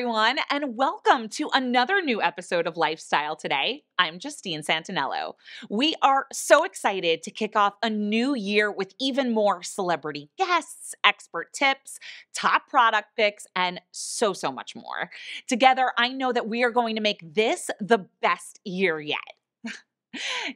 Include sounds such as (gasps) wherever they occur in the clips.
Everyone, and welcome to another new episode of Lifestyle Today. I'm Justine Santinello. We are so excited to kick off a new year with even more celebrity guests, expert tips, top product picks, and so, so much more. Together, I know that we are going to make this the best year yet. (laughs)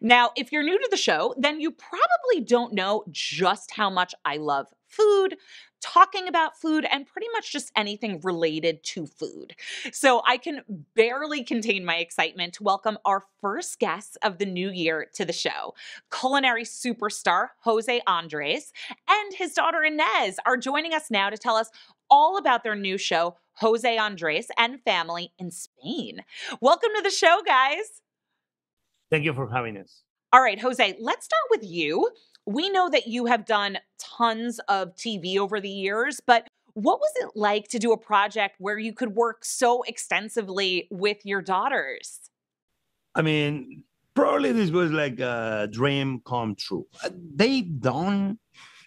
Now, if you're new to the show, then you probably don't know just how much I love food, talking about food, and pretty much just anything related to food. So I can barely contain my excitement to welcome our first guest of the new year to the show. Culinary superstar José Andrés and his daughter Inés are joining us now to tell us all about their new show, José Andrés and Family in Spain. Welcome to the show, guys. Thank you for having us. All right, José, let's start with you. We know that you have done tons of TV over the years, but what was it like to do a project where you could work so extensively with your daughters? I mean, probably this was like a dream come true. Uh, they done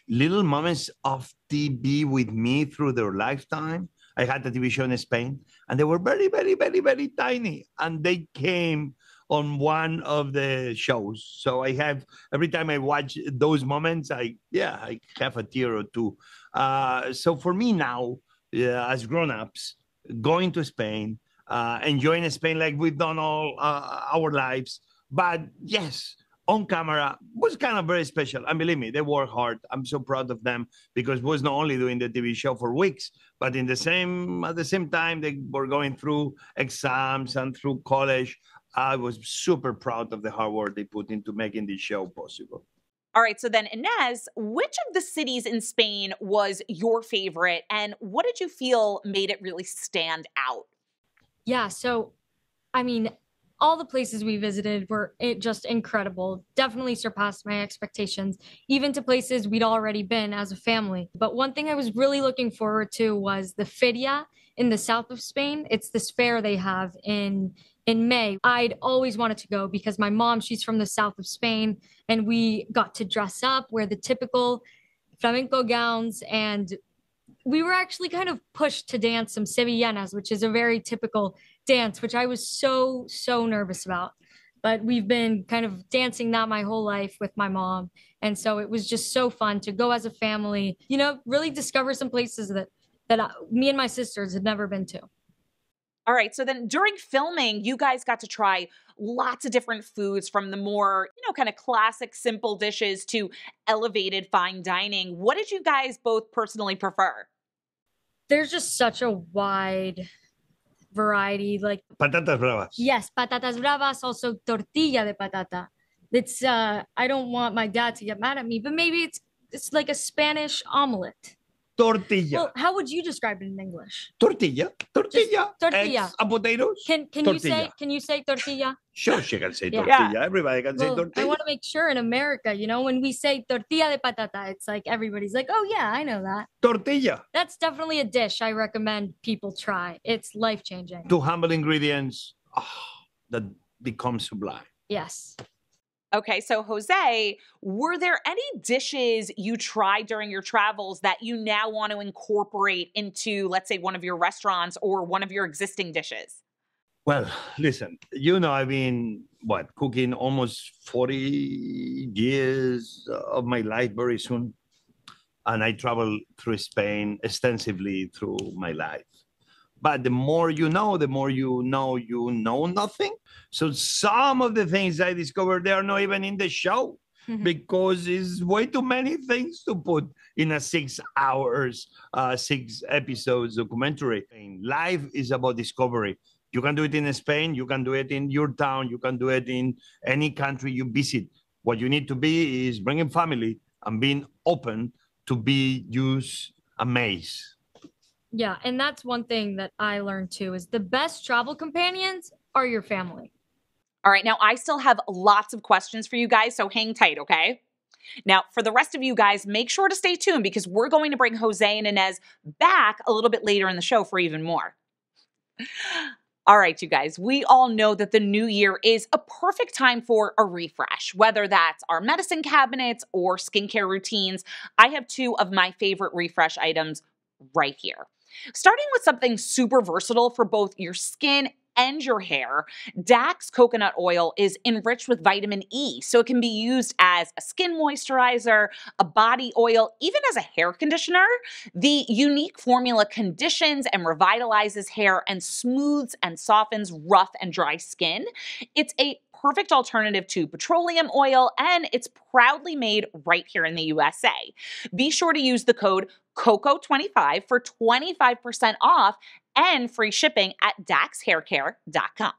little moments of TV with me through their lifetime. I had a TV show in Spain, and they were very, very, very, very tiny, and they came on one of the shows. So I have every time I watch those moments, I yeah, I have a tear or two. Uh, so for me now, uh, as grown-ups, going to Spain, uh, enjoying Spain like we've done all uh, our lives, but yes. On camera was kind of very special, and believe me, they work hard. I'm so proud of them because was not only doing the TV show for weeks, but in the same at the same time they were going through exams and through college I was super proud of the hard work they put into making this show possible. All right, so then Inés, which of the cities in Spain was your favorite and what did you feel made it really stand out? Yeah, so I mean, all the places we visited were just incredible. Definitely surpassed my expectations, even to places we'd already been as a family. But one thing I was really looking forward to was the Feria in the south of Spain. It's this fair they have in in May. I'd always wanted to go because my mom, she's from the south of Spain, and we got to dress up, wear the typical flamenco gowns, and we were actually kind of pushed to dance some sevillanas, which is a very typical dance, which I was so, so nervous about. But we've been kind of dancing that my whole life with my mom. And so it was just so fun to go as a family, you know, really discover some places that, that I, me and my sisters had never been to. All right. So then during filming, you guys got to try lots of different foods from the more, you know, kind of classic simple dishes to elevated fine dining. What did you guys both personally prefer? There's just such a wide variety like patatas bravas. Yes, patatas bravas, also tortilla de patata. It's uh I don't want my dad to get mad at me, but maybe it's it's like a Spanish omelet tortilla. Well, how would you describe it in English? Tortilla, tortilla, Just tortilla, eggs and potatoes. Can can tortilla. you say can you say tortilla? Sure, she can say yeah. tortilla. Yeah. Everybody can well, say tortilla. I want to make sure in America, you know, when we say tortilla de patata, it's like everybody's like, oh yeah, I know that. Tortilla. That's definitely a dish I recommend people try. It's life changing. Two humble ingredients oh, that become sublime. Yes. Okay, so José, were there any dishes you tried during your travels that you now want to incorporate into, let's say, one of your restaurants or one of your existing dishes? Well, listen, you know, I've been what cooking almost 40 years of my life very soon. And I travel through Spain extensively through my life. But the more you know, the more you know you know nothing. So some of the things I discovered they are not even in the show mm-hmm. because it's way too many things to put in a six hours, uh, six episodes documentary. Life is about discovery. You can do it in Spain, you can do it in your town, you can do it in any country you visit. What you need to be is bringing family and being open to be used amazed yeah, and that's one thing that I learned too is the best travel companions are your family. All right, now I still have lots of questions for you guys, so hang tight, okay? Now, for the rest of you guys, make sure to stay tuned because we're going to bring José and Inés back a little bit later in the show for even more. (gasps) All right, you guys, we all know that the new year is a perfect time for a refresh, whether that's our medicine cabinets or skincare routines. I have two of my favorite refresh items right here. Starting with something super versatile for both your skin and your hair, Dax coconut oil is enriched with vitamin E, so it can be used as a skin moisturizer, a body oil, even as a hair conditioner. The unique formula conditions and revitalizes hair and smooths and softens rough and dry skin. It's a perfect alternative to petroleum oil, and it's proudly made right here in the USA. Be sure to use the code COCO25 for 25% off and free shipping at daxhaircare.com.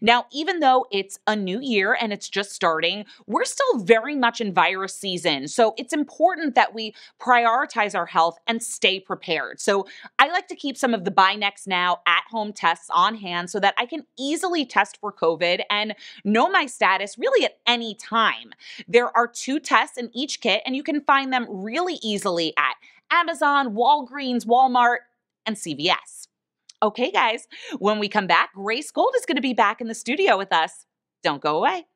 Now, even though it's a new year and it's just starting, we're still very much in virus season. So it's important that we prioritize our health and stay prepared. So I like to keep some of the BinaxNOW at home tests on hand so that I can easily test for COVID and know my status really at any time. There are two tests in each kit, and you can find them really easily at Amazon, Walgreens, Walmart, and CVS. Okay, guys, when we come back, Grace Gold is going to be back in the studio with us. Don't go away.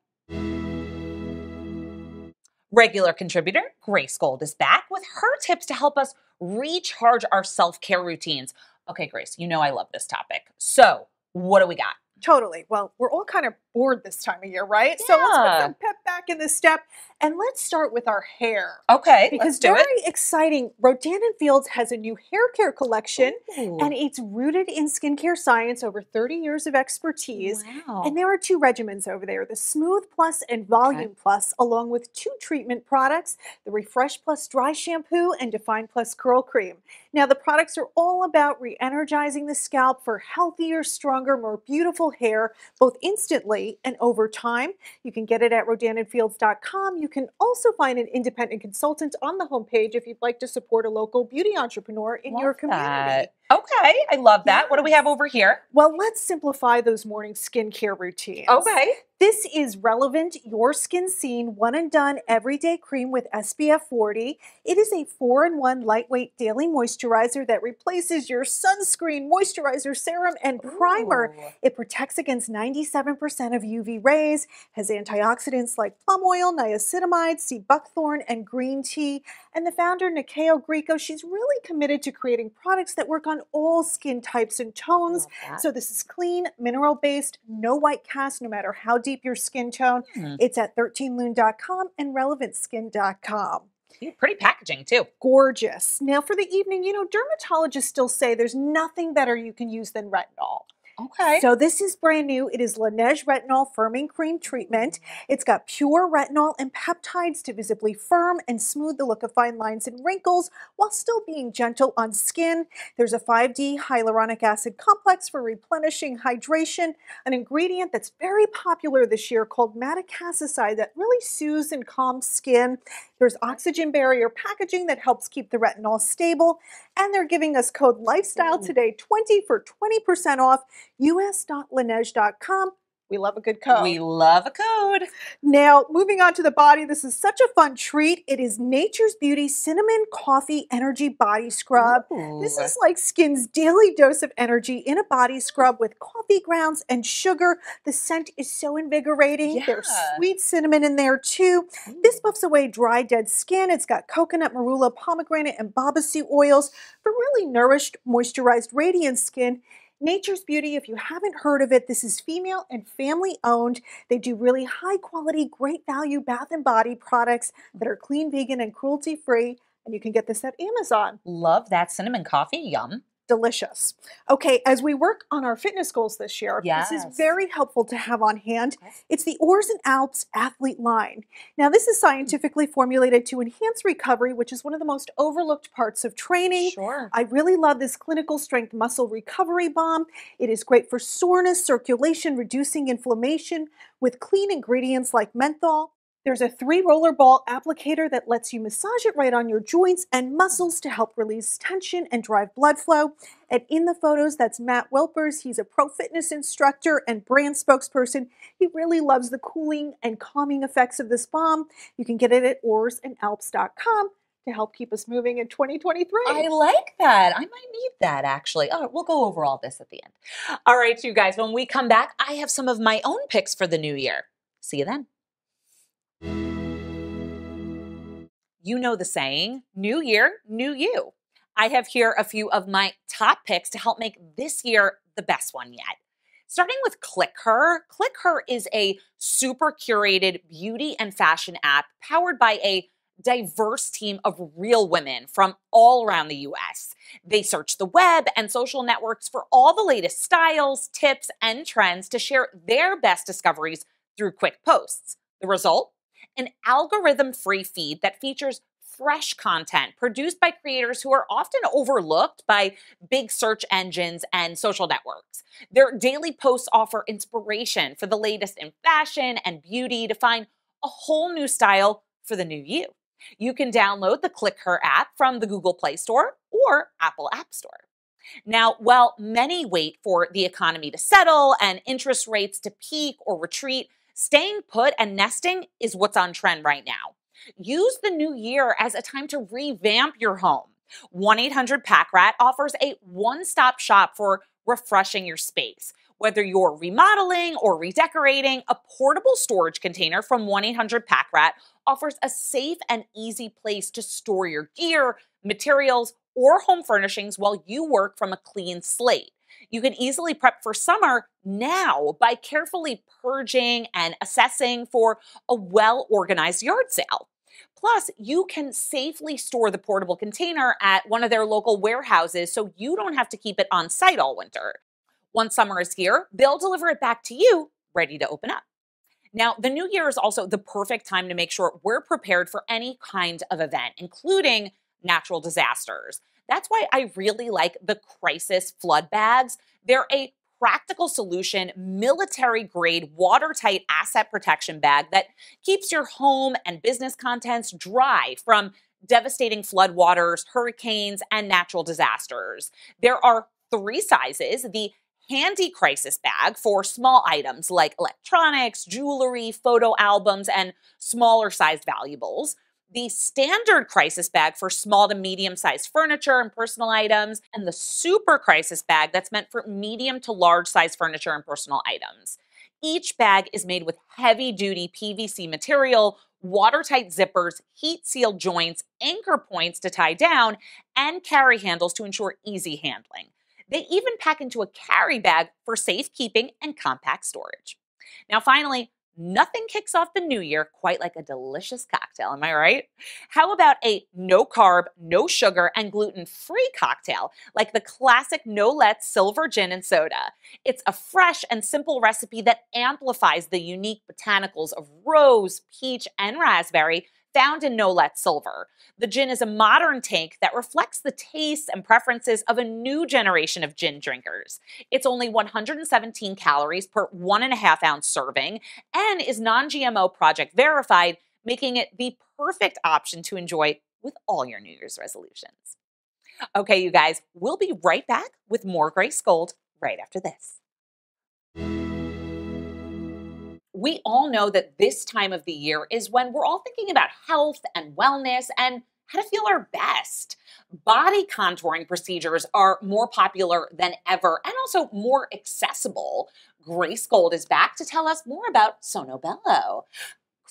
Regular contributor Grace Gold is back with her tips to help us recharge our self care routines. Okay, Grace, you know I love this topic. So, what do we got? Totally. Well, we're all kind of bored this time of year, right? Yeah. So let's put some pep back in this step and let's start with our hair. Okay, Because let's do very it. exciting, Rodan and Fields has a new hair care collection Ooh. and it's rooted in skincare science over 30 years of expertise. Wow. And there are two regimens over there the Smooth Plus and Volume Plus, along with two treatment products the Refresh Plus Dry Shampoo and Define Plus Curl Cream. Now, the products are all about re energizing the scalp for healthier, stronger, more beautiful hair, both instantly and over time. You can get it at rodanandfields.com. You can also find an independent consultant on the homepage if you'd like to support a local beauty entrepreneur in your community. that. Okay, I love that. What do we have over here? Well, let's simplify those morning skincare routines. Okay. This is Relevant Your Skin Scene One and Done Everyday Cream with SPF 40. It is a four in one lightweight daily moisturizer that replaces your sunscreen, moisturizer, serum, and primer. Ooh. It protects against 97% of UV rays, has antioxidants like plum oil, niacinamide, sea buckthorn, and green tea. And the founder, Nikeo Grieco, she's really committed to creating products that work on all skin types and tones. So this is clean, mineral based, no white cast, no matter how deep your skin tone. Hmm. It's at 13lune.com and relevantskin.com. Cute, Pretty packaging too. Gorgeous. Now for the evening, you know, dermatologists still say there's nothing better you can use than retinol. Okay. So this is brand new. It is Laneige Retinol Firming Cream Treatment. It's got pure retinol and peptides to visibly firm and smooth the look of fine lines and wrinkles while still being gentle on skin. There's a 5D hyaluronic acid complex for replenishing hydration, an ingredient that's very popular this year called madecassoside that really soothes and calms skin. There's oxygen barrier packaging that helps keep the retinol stable, and they're giving us code lifestyle mm. today 20 for 20% off us.laneige.com. We love a good code. We love a code. Now, moving on to the body, this is such a fun treat. It is Nature's Beauty Cinnamon Coffee Energy Body Scrub. This is like skin's daily dose of energy in a body scrub with coffee grounds and sugar. The scent is so invigorating. Yeah. There's sweet cinnamon in there too. This buffs away dry, dead skin. It's got coconut, marula, pomegranate, and babassu oils for really nourished, moisturized, radiant skin. Nature's Beauty, if you haven't heard of it, this is female and family owned. They do really high quality, great value bath and body products that are clean, vegan, and cruelty free. And you can get this at Amazon. Love that cinnamon coffee. Yum. Delicious. Okay, as we work on our fitness goals this year, this is very helpful to have on hand. It's the Oars and Alps Athlete Line. Now, this is scientifically formulated to enhance recovery, which is one of the most overlooked parts of training. Sure. I really love this clinical strength muscle recovery balm. It is great for soreness, circulation, reducing inflammation with clean ingredients like menthol. There's a three roller ball applicator that lets you massage it right on your joints and muscles to help release tension and drive blood flow. And in the photos, that's Matt Welpers. He's a pro fitness instructor and brand spokesperson. He really loves the cooling and calming effects of this balm. You can get it at oarsandalps.com to help keep us moving in 2023. I like that. I might need that actually. All right, we'll go over all this at the end. All right, you guys, when we come back, I have some of my own picks for the new year. See you then. You know the saying, new year, new you. I have here a few of my top picks to help make this year the best one yet. Starting with ClickHer, ClickHer is a super curated beauty and fashion app powered by a diverse team of real women from all around the US. They search the web and social networks for all the latest styles, tips, and trends to share their best discoveries through quick posts. The result? An algorithm free feed that features fresh content produced by creators who are often overlooked by big search engines and social networks. Their daily posts offer inspiration for the latest in fashion and beauty to find a whole new style for the new you. You can download the ClickHer app from the Google Play Store or Apple App Store. Now, while many wait for the economy to settle and interest rates to peak or retreat, staying put and nesting is what's on trend right now. Use the new year as a time to revamp your home. 1 800 Pack Rat offers a one stop shop for refreshing your space. Whether you're remodeling or redecorating, a portable storage container from 1 800 Pack Rat offers a safe and easy place to store your gear, materials, or home furnishings while you work from a clean slate. You can easily prep for summer now by carefully purging and assessing for a well organized yard sale. Plus, you can safely store the portable container at one of their local warehouses so you don't have to keep it on site all winter. Once summer is here, they'll deliver it back to you ready to open up. Now, the new year is also the perfect time to make sure we're prepared for any kind of event, including natural disasters. That's why I really like the crisis flood bags. They're a practical solution, military grade, watertight asset protection bag that keeps your home and business contents dry from devastating floodwaters, hurricanes, and natural disasters. There are three sizes the handy crisis bag for small items like electronics, jewelry, photo albums, and smaller sized valuables the standard crisis bag for small to medium sized furniture and personal items, and the super crisis bag that's meant for medium to large size furniture and personal items. Each bag is made with heavy duty PVC material, watertight zippers, heat sealed joints, anchor points to tie down, and carry handles to ensure easy handling. They even pack into a carry bag for safekeeping and compact storage. Now, finally, Nothing kicks off the new year quite like a delicious cocktail, am I right? How about a no carb, no sugar, and gluten free cocktail like the classic Nolet Silver Gin and Soda? It's a fresh and simple recipe that amplifies the unique botanicals of rose, peach, and raspberry found in Nolet Silver. The gin is a modern take that reflects the tastes and preferences of a new generation of gin drinkers. It's only 117 calories per one and a half ounce serving and is non GMO project verified, making it the perfect option to enjoy with all your New Year's resolutions. Okay, you guys, we'll be right back with more Grace Gold right after this we all know that this time of the year is when we're all thinking about health and wellness and how to feel our best. Body contouring procedures are more popular than ever and also more accessible. Grace Gold is back to tell us more about Sonobello.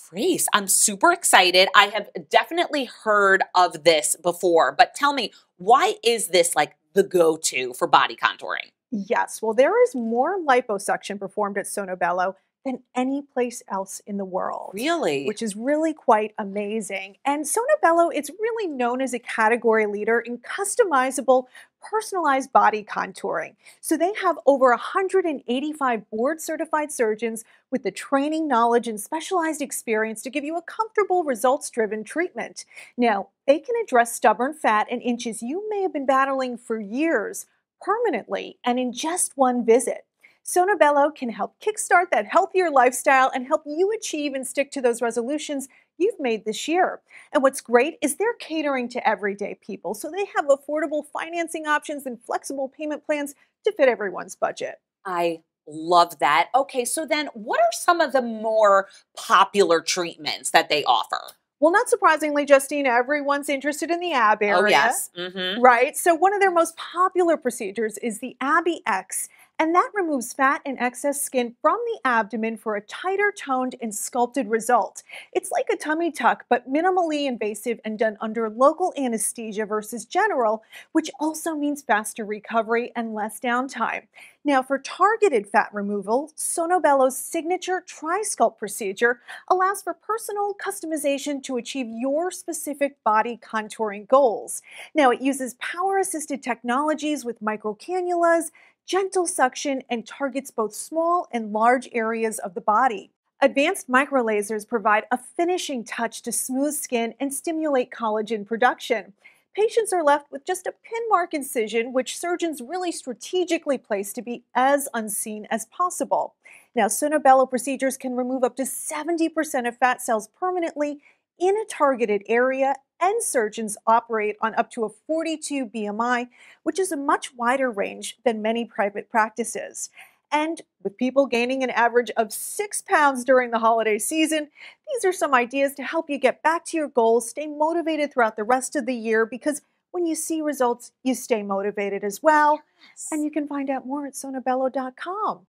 Grace, I'm super excited. I have definitely heard of this before, but tell me, why is this like the go to for body contouring? Yes, well, there is more liposuction performed at Sonobello than any place else in the world. Really? Which is really quite amazing. And Sonobello, it's really known as a category leader in customizable, personalized body contouring. So they have over 185 board certified surgeons with the training, knowledge, and specialized experience to give you a comfortable, results driven treatment. Now, they can address stubborn fat and inches you may have been battling for years permanently and in just one visit. Sonobello can help kickstart that healthier lifestyle and help you achieve and stick to those resolutions you've made this year. And what's great is they're catering to everyday people, so they have affordable financing options and flexible payment plans to fit everyone's budget. I love that. Okay, so then what are some of the more popular treatments that they offer? Well, not surprisingly, Justine, everyone's interested in the ab area. Oh, yes. Mm-hmm. Right? So, one of their most popular procedures is the Abby X and that removes fat and excess skin from the abdomen for a tighter, toned, and sculpted result. It's like a tummy tuck, but minimally invasive and done under local anesthesia versus general, which also means faster recovery and less downtime. Now, for targeted fat removal, Sonobello's signature tri-sculpt procedure allows for personal customization to achieve your specific body contouring goals. Now, it uses power-assisted technologies with microcannulas, gentle suction, and targets both small and large areas of the body. Advanced microlasers provide a finishing touch to smooth skin and stimulate collagen production patients are left with just a pin mark incision, which surgeons really strategically place to be as unseen as possible. Now, Sonobello procedures can remove up to 70% of fat cells permanently in a targeted area, and surgeons operate on up to a 42 BMI, which is a much wider range than many private practices. And with people gaining an average of six pounds during the holiday season, these are some ideas to help you get back to your goals, stay motivated throughout the rest of the year, because when you see results, you stay motivated as well. Yes. And you can find out more at sonobello.com.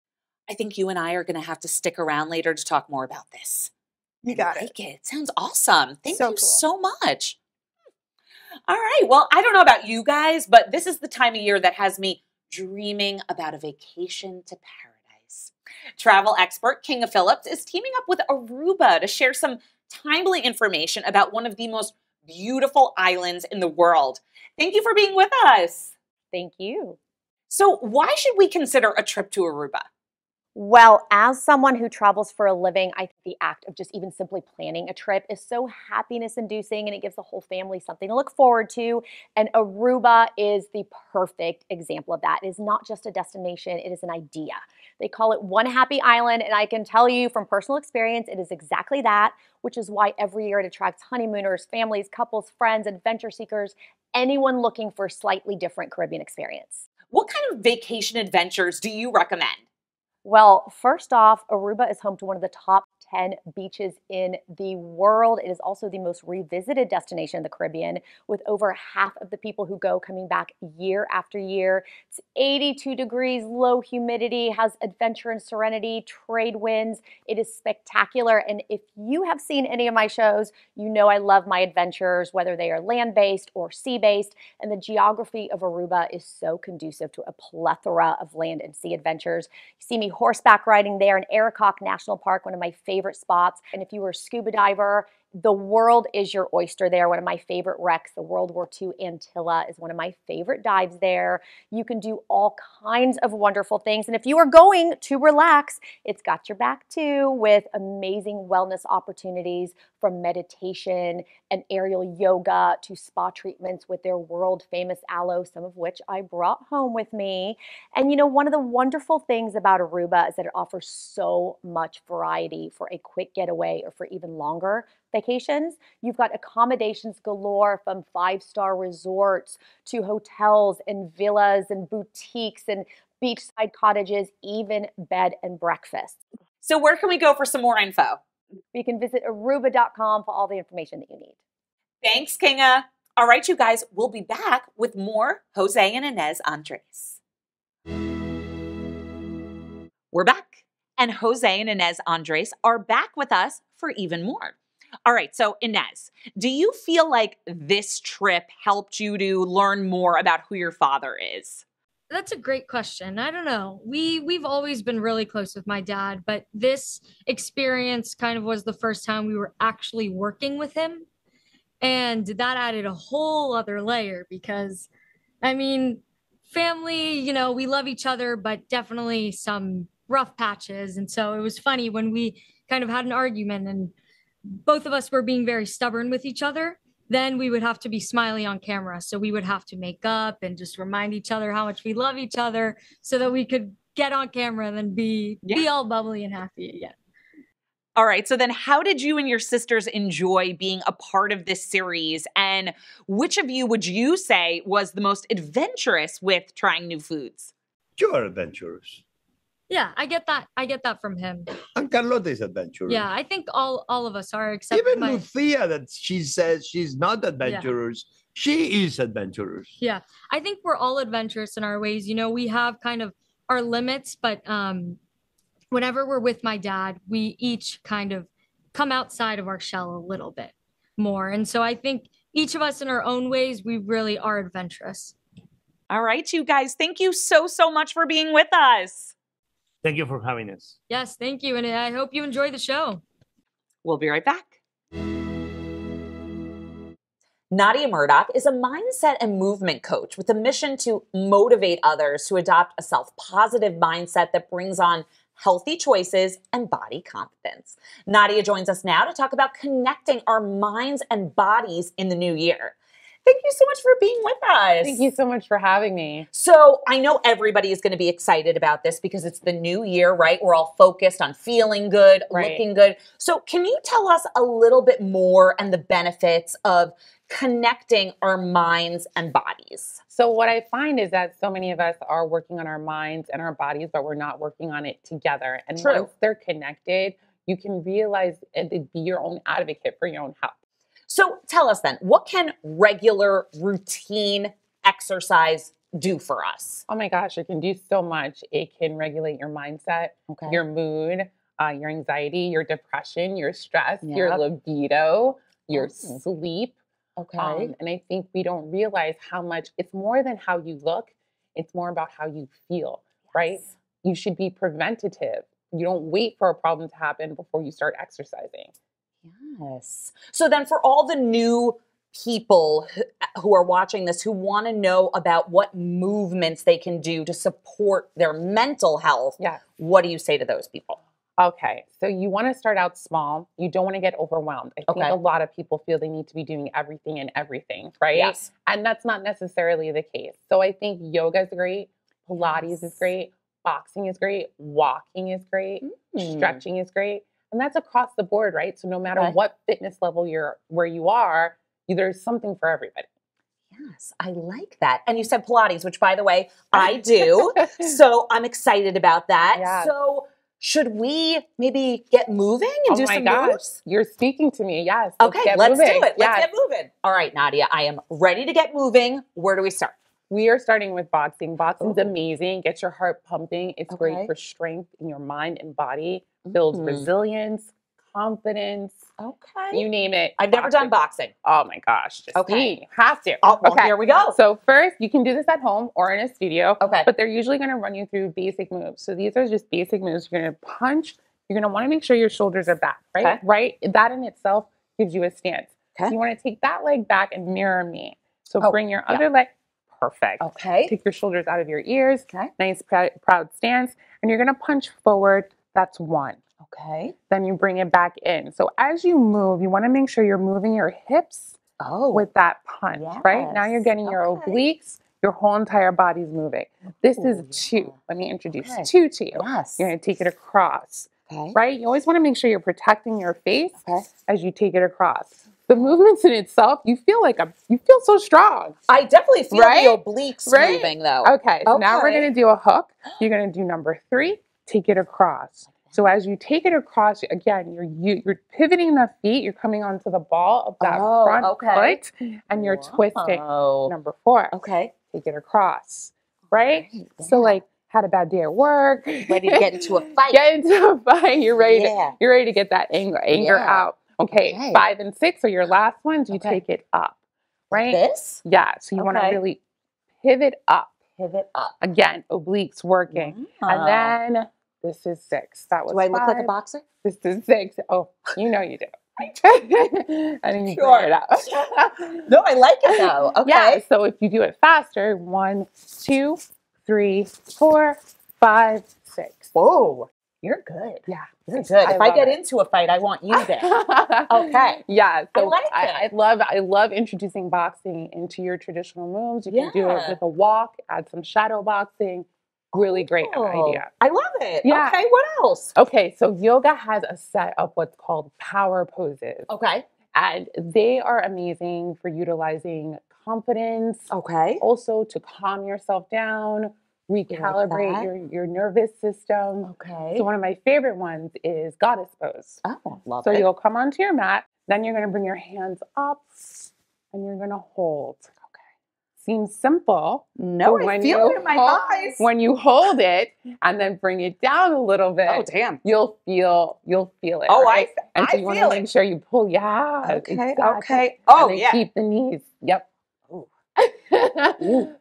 I think you and I are going to have to stick around later to talk more about this. You I got it. it. Sounds awesome. Thank So you cool. so much. All right. Well, I don't know about you guys, but this is the time of year that has me dreaming about a vacation to paradise. Travel expert Kinga Philipps is teaming up with Aruba to share some timely information about one of the most beautiful islands in the world. Thank you for being with us. Thank you. So, why should we consider a trip to Aruba? Well, as someone who travels for a living, I think the act of just even simply planning a trip is so happiness inducing and it gives the whole family something to look forward to. And Aruba is the perfect example of that. It is not just a destination, it is an idea. They call it One Happy Island, and I can tell you from personal experience, it is exactly that, which is why every year it attracts honeymooners, families, couples, friends, adventure seekers, anyone looking for a slightly different Caribbean experience. What kind of vacation adventures do you recommend? Well, first off, Aruba is home to one of the top 10 beaches in the world. It is also the most revisited destination in the Caribbean, with over half of the people who go coming back year after year. It's 82 degrees, low humidity, has adventure and serenity, trade winds. It is spectacular. And if you have seen any of my shows, you know I love my adventures, whether they are land based or sea based. And the geography of Aruba is so conducive to a plethora of land and sea adventures. You see me horseback riding there in Arikok National Park, one of my favorite spots. And if you were a scuba diver, the world is your oyster there. One of my favorite wrecks, the World War II Antilla, is one of my favorite dives there. You can do all kinds of wonderful things. And if you are going to relax, it's got your back too with amazing wellness opportunities from meditation and aerial yoga to spa treatments with their world famous aloe, some of which I brought home with me. And you know, one of the wonderful things about Aruba is that it offers so much variety for a quick getaway or for even longer vacations. You've got accommodations galore from five star resorts to hotels and villas and boutiques and beachside cottages, even bed and breakfast. So, where can we go for some more info? You can visit aruba.com for all the information that you need. Thanks, Kinga. All right, you guys, we'll be back with more José and Inés Andrés. We're back, and José and Inés Andrés are back with us for even more. All right, so Inés, do you feel like this trip helped you to learn more about who your father is? That's a great question. I don't know. We we've always been really close with my dad, but this experience kind of was the first time we were actually working with him. And that added a whole other layer because I mean, family, you know, we love each other, but definitely some rough patches. And so it was funny when we kind of had an argument and both of us were being very stubborn with each other then we would have to be smiley on camera. So we would have to make up and just remind each other how much we love each other so that we could get on camera and then be be all bubbly and happy again. All right, so then how did you and your sisters enjoy being a part of this series? And which of you would you say was the most adventurous with trying new foods? You are adventurous. Yeah, I get that. I get that from him. And Carlota is adventurous. Yeah, I think all all of us are except Even my Lucia, that she says she's not adventurous, she is adventurous. Yeah, I think we're all adventurous in our ways. You know, we have kind of our limits, but um, whenever we're with my dad, we each kind of come outside of our shell a little bit more. And so I think each of us in our own ways, we really are adventurous. All right, you guys, thank you so, so much for being with us. Thank you for having us. Yes, thank you. And I hope you enjoy the show. We'll be right back. Nadia Murdoch is a mindset and movement coach with a mission to motivate others to adopt a self positive mindset that brings on healthy choices and body confidence. Nadia joins us now to talk about connecting our minds and bodies in the new year. Thank you so much for being with us. Thank you so much for having me. So, I know everybody is going to be excited about this because it's the new year, right? We're all focused on feeling good, Right. looking good. So, can you tell us a little bit more and the benefits of connecting our minds and bodies? So, what I find is that so many of us are working on our minds and our bodies, but we're not working on it together. And True. once they're connected, you can realize and be your own advocate for your own health. So, tell us then, what can regular routine exercise do for us? Oh my gosh, it can do so much. It can regulate your mindset, Okay. your mood, uh, your anxiety, your depression, your stress, your libido, your Oh. sleep. okay. Um, and I think we don't realize how much it's more than how you look, it's more about how you feel, right? You should be preventative. You don't wait for a problem to happen before you start exercising. Yes. So then, for all the new people who- who are watching this who want to know about what movements they can do to support their mental health, Yeah. what do you say to those people? Okay. So you want to start out small. You don't want to get overwhelmed. I think Okay. a lot of people feel they need to be doing everything and everything, right? Yes. And that's not necessarily the case. So I think yoga is great, Pilates is great, boxing is great, walking is great, Mm. stretching is great. And that's across the board, right? So no matter Okay. what fitness level you're where you are, there's something for everybody. Yes, I like that. And you said Pilates, which by the way, I do. (laughs) so I'm excited about that. Yeah. So should we maybe get moving and Oh do my some gosh, moves? You're speaking to me. Yes. Okay, let's moving. do it. Let's Yes. get moving. All right, Nadia, I am ready to get moving. Where do we start? We are starting with boxing. Boxing's Ooh. amazing. Gets your heart pumping. It's Okay. great for strength in your mind and body. Builds Mhm. resilience, confidence. Okay. You name it. I've never done boxing. Oh my gosh. Just Okay. okay. Have to. Oh, well, okay. here we go. So first, you can do this at home or in a studio. Okay. But they're usually going to run you through basic moves. So these are just basic moves. You're going to punch. You're going to want to make sure your shoulders are back, right? Okay. Right. That in itself gives you a stance. Okay. So you want to take that leg back and mirror me. So Oh, bring your yeah. other leg. Perfect. Okay. Take your shoulders out of your ears. Okay. Nice proud, proud stance. And you're going to punch forward. That's one. Okay. Then you bring it back in. So as you move, you want to make sure you're moving your hips Oh. with that punch, right? Now you're getting your Okay. obliques, your whole entire body's moving. This Ooh, is two. yeah. Let me introduce Okay. two to you. yes. You're going to take it across, Okay. right? You always want to make sure you're protecting your face Okay. as you take it across. The movements in itself, you feel like a, you feel so strong. I definitely feel Right? the obliques Right? moving though. Okay, so now we're going to do a hook. You're going to do number three, take it across. So as you take it across, again, you're you, you're pivoting the feet. You're coming onto the ball of that Oh, front okay. foot, and you're twisting. Oh. Number four, Okay. take it across, right? So Yeah. like had a bad day at work, ready to get into a (laughs) fight. get into a fight. You're ready Yeah. to you're ready to get that anger anger Yeah. out. Okay, Okay. five and six are your last ones. You Okay. take it up, right? This Yeah. So you want to really pivot up pivot up. again. Obliques working, and then this is six. That was do I look like a boxer? This is six. Oh, you know you do. (laughs) (laughs) then you Sure. it up. (laughs) No, I like it though. Okay. Yeah. So if you do it faster, one, two, three, four, five, six. Whoa. You're good. Yeah. You're good. if I get it. into a fight, I want you there. Okay. Yeah. I So like I, it. I love I love introducing boxing into your traditional moves. You can do it with a walk, add some shadow boxing. Really great Oh, idea. I love it. Yeah. Okay. What else? Okay, so yoga has a set of what's called power poses. Okay. And they are amazing for utilizing confidence, Okay. also to calm yourself down, recalibrate that. your, your nervous system. Okay. So one of my favorite ones is goddess pose. oh, love So it. you'll come onto your mat, then you're going to bring your hands up and you're going to hold. Seems simple. No, I when feel you it in my hold- thighs. When you hold it and then bring it down a little bit, oh, damn. you'll feel you'll feel it. Oh, right? I, and so I you want feel to it. make sure you pull. Yeah. Okay, exactly. okay. Oh, and yeah. Keep the knees. Yep. (laughs)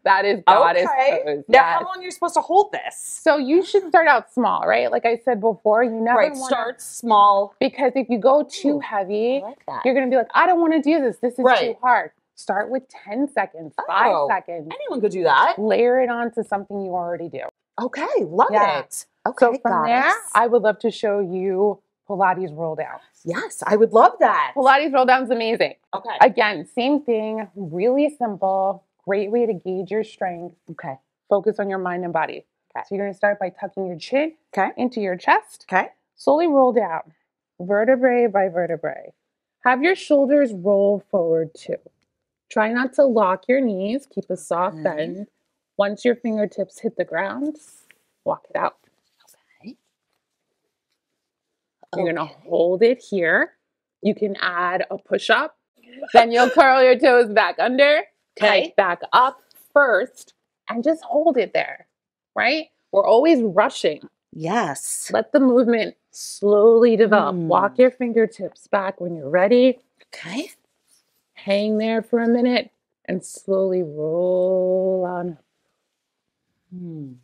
That is goddess Okay. pose. Now, yes. how long are you supposed to hold this? So you should start out small, right? Like I said before, you never right, want start small. because if you go too Ooh, heavy, like you're gonna be like, I don't want to do this. This is too hard. Start with 10 seconds, Oh. five seconds. Anyone could do that. Layer it onto something you already do. Okay, love Yeah. it. Okay, So from there. I would love to show you Pilates roll down. yes, I would love that. Pilates roll down is amazing. Okay. Again, same thing, really simple, great way to gauge your strength. okay. Focus on your mind and body. Okay. So you're gonna start by tucking your chin Okay. into your chest. Okay. Slowly roll down, vertebrae by vertebrae. Have your shoulders roll forward too. Try not to lock your knees, keep a soft Okay. bend. Once your fingertips hit the ground, walk it out. Okay. You're gonna hold it here. You can add a push up. (laughs) then you'll curl your toes back under, Okay. back up first, and just hold it there, right? We're always rushing. Yes. Let the movement slowly develop. Mm. Walk your fingertips back when you're ready. Okay. Hang there for a minute and slowly roll on Hmm.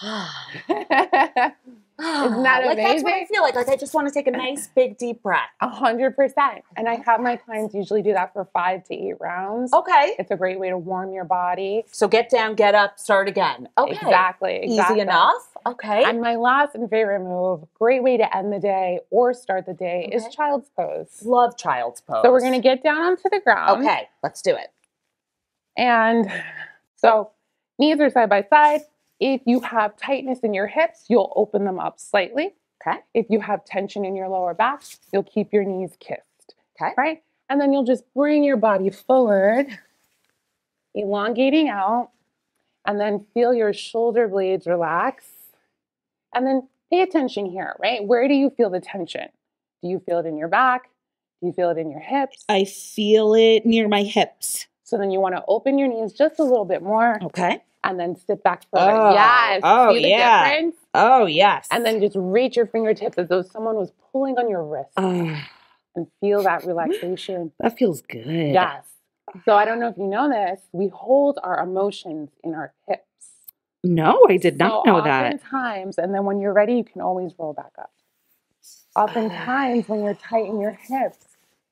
(sighs) (laughs) Isn't (sighs) that like that's what I feel like. Like I just want to take a nice big deep breath. A hundred percent. And I have my clients usually do that for five to eight rounds. Okay. It's a great way to warm your body. So get down, get up, start again. Okay. Exactly. exactly. Easy enough. Okay. And my last and favorite move, great way to end the day or start the day, is child's pose. Love child's pose. So we're gonna get down onto the ground. Okay, let's do it. And (sighs) so knees are side by side. If you have tightness in your hips, you'll open them up slightly. Okay. If you have tension in your lower back, you'll keep your knees kissed. Okay. Right? And then you'll just bring your body forward, elongating out, and then feel your shoulder blades relax. And then pay attention here, right? Where do you feel the tension? Do you feel it in your back? Do you feel it in your hips? I feel it near my hips. So then you want to open your knees just a little bit more Okay. And then sit back further. Oh, yes. oh, See the yeah. difference? Oh yes. And then just reach your fingertips as though someone was pulling on your wrist and feel that relaxation. that feels good. yes. So I don't know if you know this, we hold our emotions in our hips. No, I did not so know that. Oftentimes, and then when you're ready, you can always roll back up. Oftentimes, when you're tight in your hips,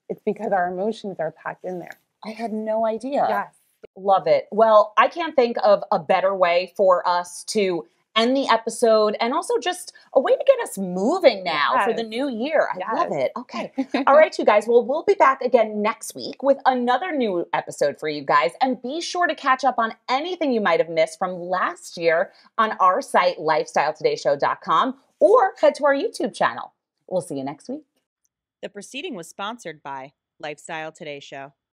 it's because our emotions are packed in there. I had no idea. Yes. Love it. Well, I can't think of a better way for us to end the episode and also just a way to get us moving now for the new year. I love it. Okay. (laughs) All right, you guys. Well, we'll be back again next week with another new episode for you guys. And be sure to catch up on anything you might have missed from last year on our site, lifestyletodayShow.com, or head to our YouTube channel. We'll see you next week. The proceeding was sponsored by Lifestyle Today Show.